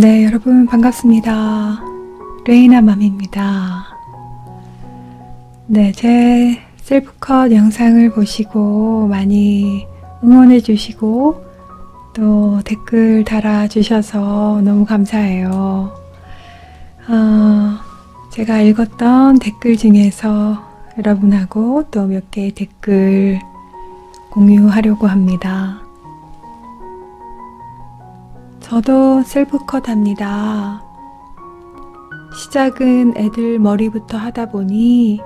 네, 여러분 반갑습니다. 레이나 맘입니다. 네, 제 셀프컷 영상을 보시고 많이 응원해 주시고 또 댓글 달아 주셔서 너무 감사해요. 어, 제가 읽었던 댓글 중에서 여러분하고 또 몇 개의 댓글 공유하려고 합니다. 저도 셀프컷 합니다. 시작은 애들 머리부터 하다 보니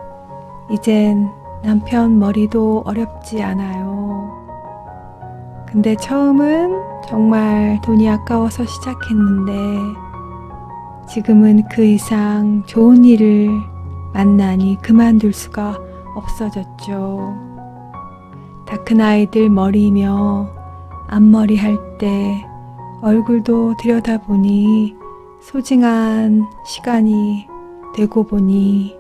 이젠 남편 머리도 어렵지 않아요. 근데 처음은 정말 돈이 아까워서 시작했는데 지금은 그 이상 좋은 일을 만나니 그만둘 수가 없어졌죠. 다큰 아이들 머리며 앞머리 할 때 얼굴도 들여다보니 소중한 시간이 되고 보니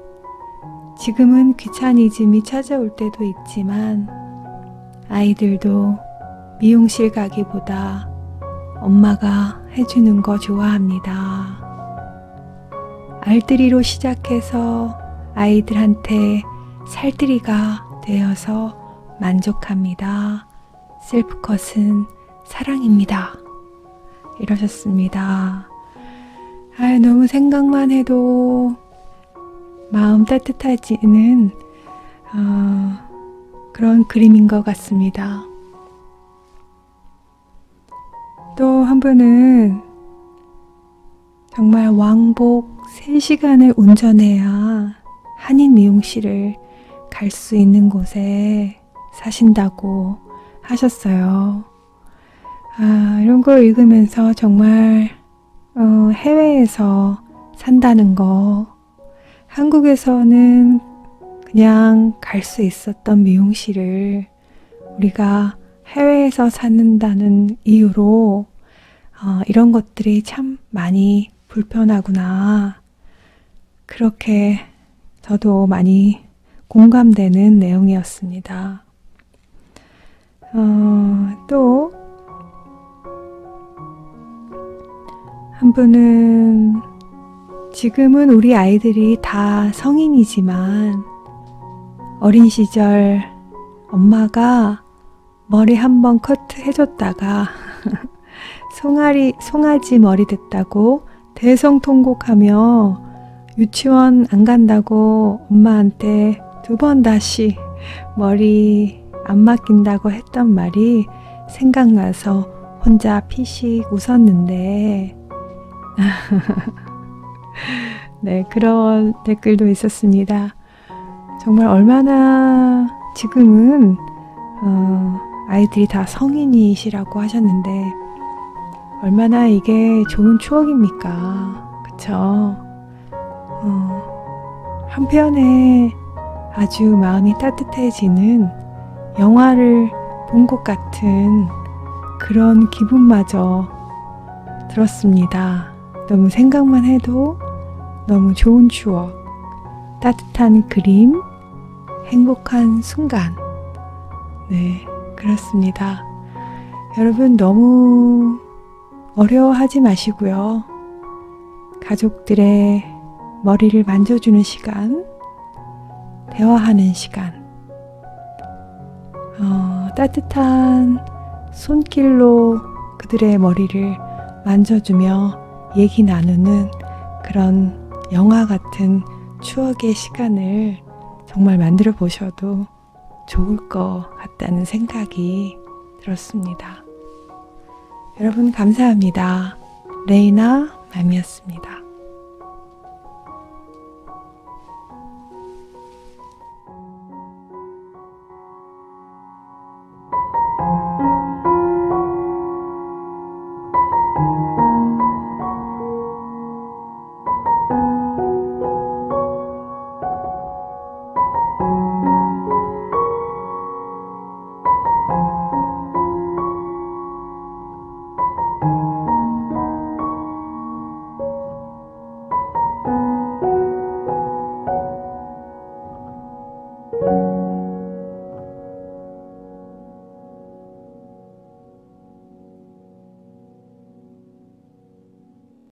지금은 귀차니즘이 찾아올 때도 있지만 아이들도 미용실 가기보다 엄마가 해주는 거 좋아합니다. 알뜰이로 시작해서 아이들한테 살뜰이가 되어서 만족합니다. 셀프컷은 사랑입니다. 이러셨습니다. 아, 너무 생각만 해도 마음 따뜻해지는 어, 그런 그림인 것 같습니다. 또 한 분은 정말 왕복 3시간을 운전해야 한인 미용실을 갈 수 있는 곳에 사신다고 하셨어요. 아, 이런 걸 읽으면서 정말 어, 해외에서 산다는 거, 한국에서는 그냥 갈 수 있었던 미용실을 우리가 해외에서 사는다는 이유로 어, 이런 것들이 참 많이 불편하구나. 그렇게 저도 많이 공감되는 내용이었습니다. 어, 또 한 분은 지금은 우리 아이들이 다 성인이지만 어린 시절 엄마가 머리 한번 커트 해줬다가 송아리, 송아지 머리 됐다고 대성통곡하며 유치원 안 간다고 엄마한테 두 번 다시 머리 안 맡긴다고 했던 말이 생각나서 혼자 피식 웃었는데 네, 그런 댓글도 있었습니다. 정말 얼마나 지금은 어, 아이들이 다 성인이시라고 하셨는데 얼마나 이게 좋은 추억입니까? 그쵸? 어, 한편에 아주 마음이 따뜻해지는 영화를 본 것 같은 그런 기분마저 들었습니다. 너무 생각만 해도 너무 좋은 추억, 따뜻한 그림, 행복한 순간. 네, 그렇습니다. 여러분 너무 어려워하지 마시고요. 가족들의 머리를 만져주는 시간, 대화하는 시간, 어, 따뜻한 손길로 그들의 머리를 만져주며 얘기 나누는 그런 영화 같은 추억의 시간을 정말 만들어 보셔도 좋을 것 같다는 생각이 들었습니다. 여러분 감사합니다. 레이나 맘이었습니다.